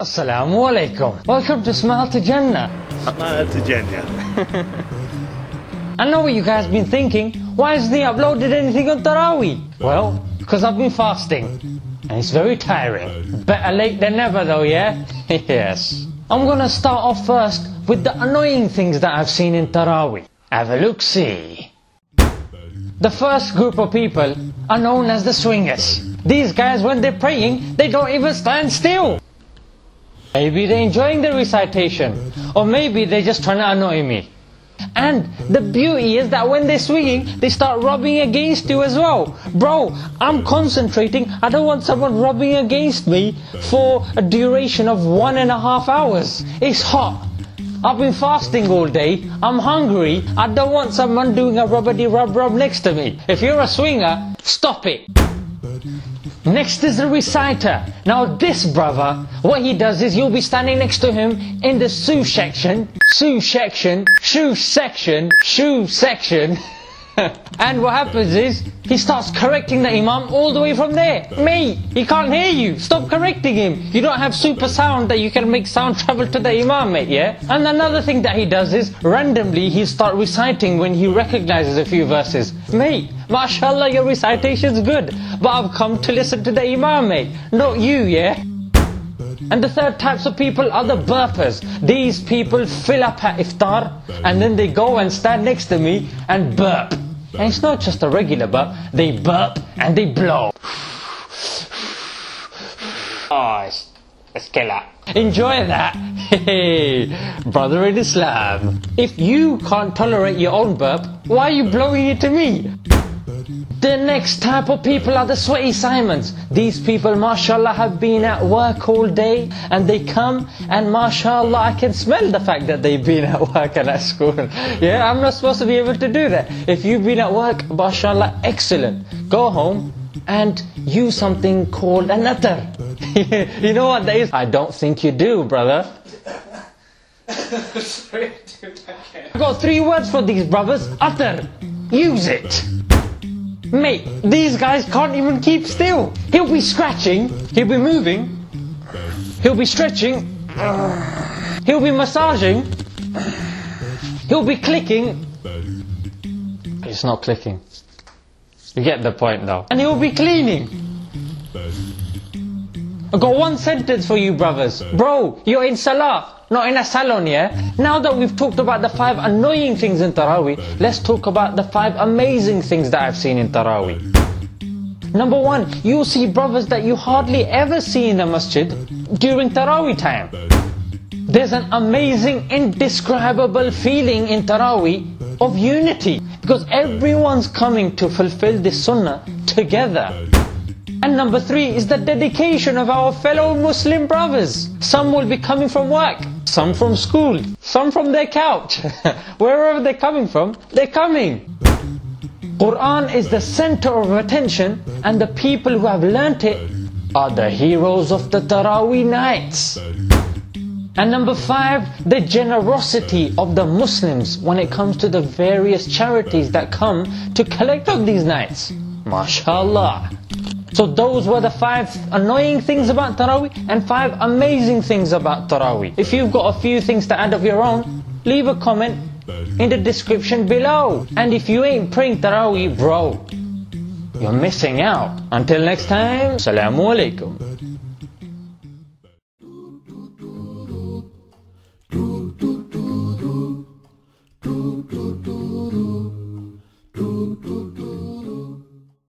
Assalamu alaikum. Welcome to Smile to Jannah. Smile to Jannah. I know what you guys been thinking. Why hasn't he uploaded anything on Taraweeh? Well, because I've been fasting. And it's very tiring. Better late than never though, yeah? yes. I'm gonna start off first with the annoying things that I've seen in Taraweeh. Have a look see. The first group of people are known as the swingers. These guys, when they're praying, they don't even stand still. Maybe they're enjoying the recitation, or maybe they're just trying to annoy me. And the beauty is that when they're swinging, they start rubbing against you as well. Bro, I'm concentrating. I don't want someone rubbing against me for a duration of one and a half hours. It's hot. I've been fasting all day. I'm hungry. I don't want someone doing a rubbity rub rub next to me. If you're a swinger, stop it. Next is the reciter. Now this brother, what he does is you'll be standing next to him in the shoe section, shoe section, shoe section, shoe section. and what happens is he starts correcting the imam all the way from there. Mate, he can't hear you. Stop correcting him. You don't have super sound that you can make sound travel to the imam, mate, yeah? And another thing that he does is randomly he start reciting when he recognizes a few verses. Mate, mashallah your recitation's good, but I've come to listen to the imam, mate, not you, yeah? And the third types of people are the burpers. These people fill up at iftar and then they go and stand next to me and burp. And it's not just a regular burp, they burp and they blow. Oh, it's, it's killer. Enjoy that. Hey, brother in Islam. If you can't tolerate your own burp, why are you blowing it to me? The next type of people are the sweaty Simons. These people, mashallah, have been at work all day and they come and mashallah, I can smell the fact that they've been at work and at school. Yeah, I'm not supposed to be able to do that. If you've been at work, mashallah, excellent. Go home and use something called an atar. you know what that is? I don't think you do, brother. I've got three words for these brothers. Atar. Use it. Mate, these guys can't even keep still. He'll be scratching, he'll be moving, he'll be stretching, he'll be massaging, he'll be clicking. It's not clicking. You get the point though. And he'll be cleaning. I got one sentence for you brothers. Bro, you're in Salah, not in a salon, yeah? Now that we've talked about the five annoying things in Taraweeh, let's talk about the five amazing things that I've seen in Taraweeh. Number one, you'll see brothers that you hardly ever see in the masjid during Taraweeh time. There's an amazing, indescribable feeling in Taraweeh of unity because everyone's coming to fulfill this sunnah together. And number three is the dedication of our fellow Muslim brothers. Some will be coming from work, some from school, some from their couch. Wherever they're coming from, they're coming. Quran is the center of attention and the people who have learnt it are the heroes of the Taraweeh nights. And number five, the generosity of the Muslims when it comes to the various charities that come to collect on these nights. MashaAllah. So those were the five annoying things about Taraweeh and five amazing things about Taraweeh. If you've got a few things to add of your own, leave a comment in the description below. And if you ain't praying Taraweeh, bro, you're missing out. Until next time, Assalamu alaikum.